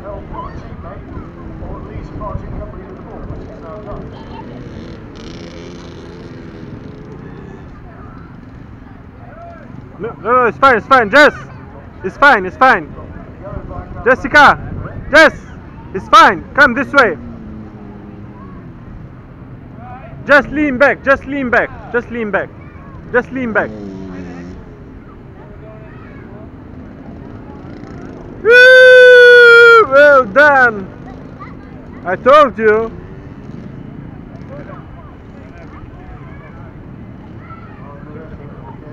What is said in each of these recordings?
help from teammate, or at least parting company with the ball, which is now done. No, no, it's fine, it's fine. Jess, it's fine, it's fine. Jessica, Jess, it's fine. Come this way. Just lean back, just lean back, just lean back, just lean back. Well done. I told you. Again,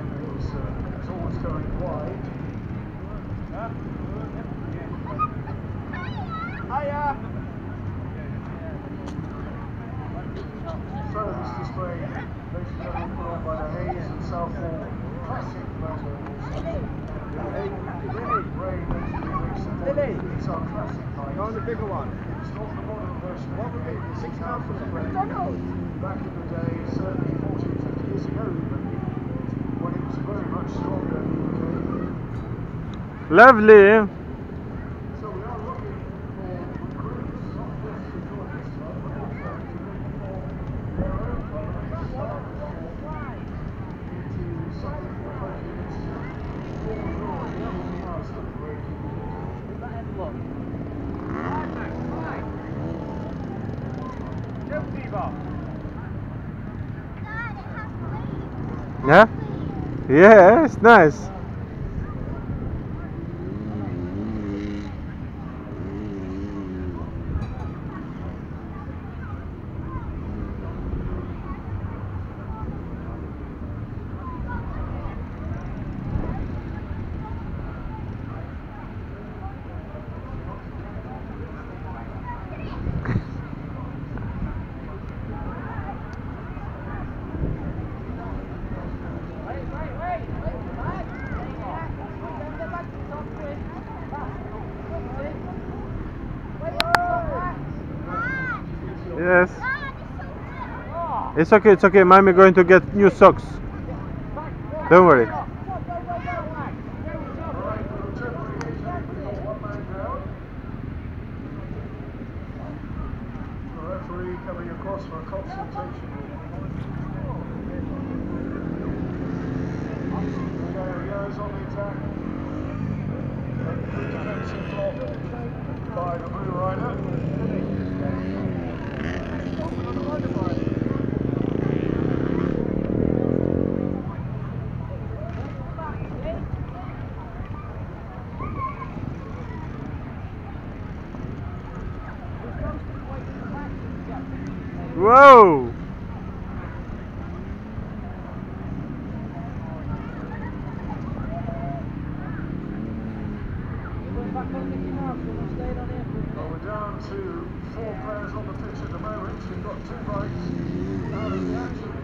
it was, uh, it's always going wide. So this display, ladies and gentlemen, put on by the Hayes and Southall Classic Motorsports. Ray basically makes the point. These are classic bikes. On the bigger one. It's not the modern version. What would be the six thousand brand? Back in the day, certainly 40, 50 years ago even, when it was very much stronger in the UK. Lovely. Yeah? Yeah, it's nice. Yes. It's okay, it's okay. Mommy going to get new socks. Don't worry. Alright, we'll temporarily we've got one man down. The referee coming across for a consultation. Okay, Yellow's on the attack. Good defensive block by the Blue Rider. Whoa! Well, we're down to four players on the pitch at the moment. We've got two bikes out of the action.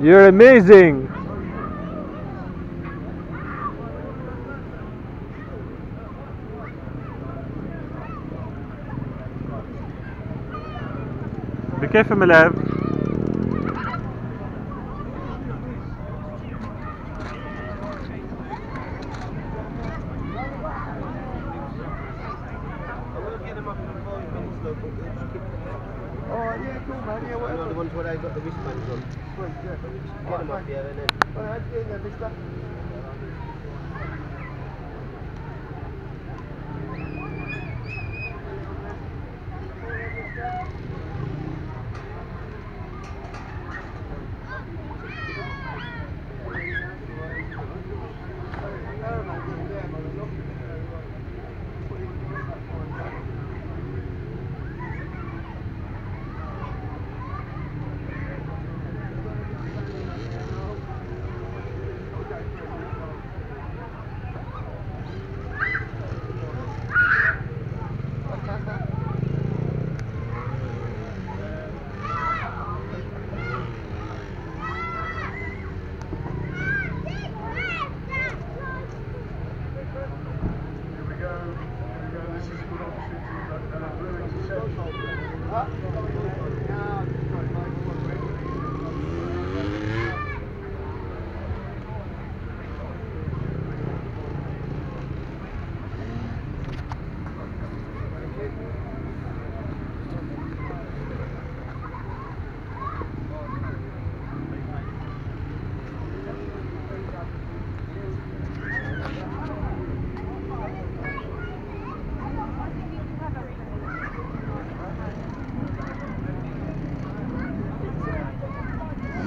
You're amazing. Be careful, my love. Alright, yeah, cool man, yeah, whatever. the ones where they got the wristbands on. Sweet, yeah. Get them up there and then. Alright, yeah, yeah, mister.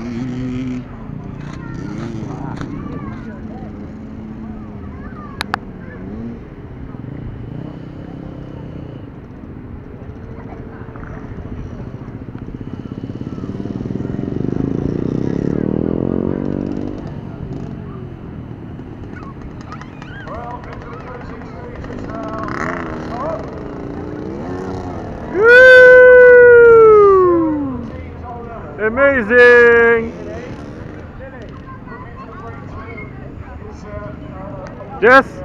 Mm-hmm. Amazing! Jess?